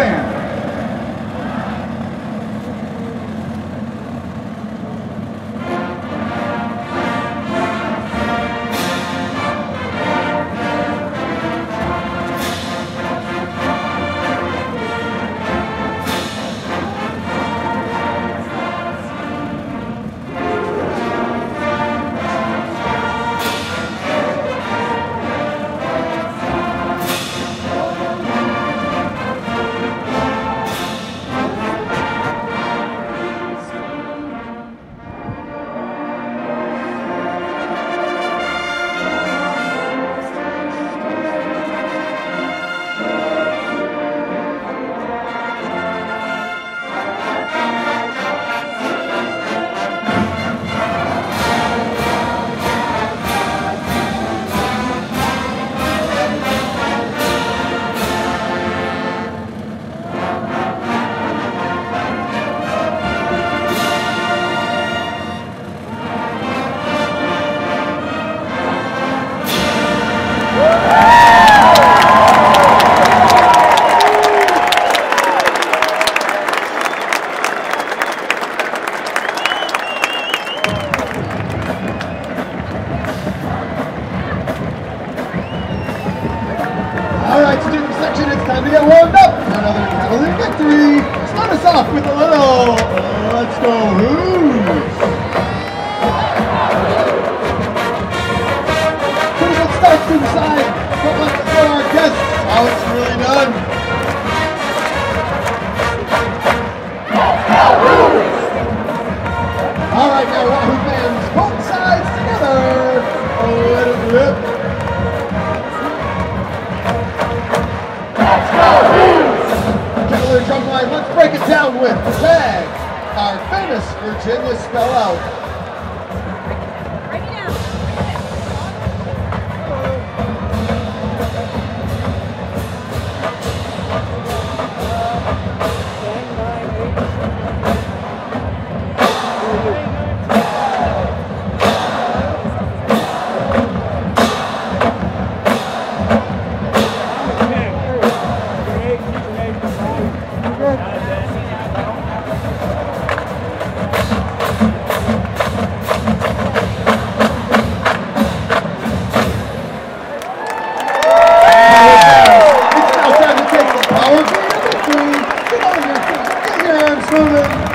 band. Section, it's time to get warmed up for another Cavalier victory. Start us off with a little Let's Go Hoos. Pretty good start to the side, Let's break it down with the tag, our famous Virginia spell out. It's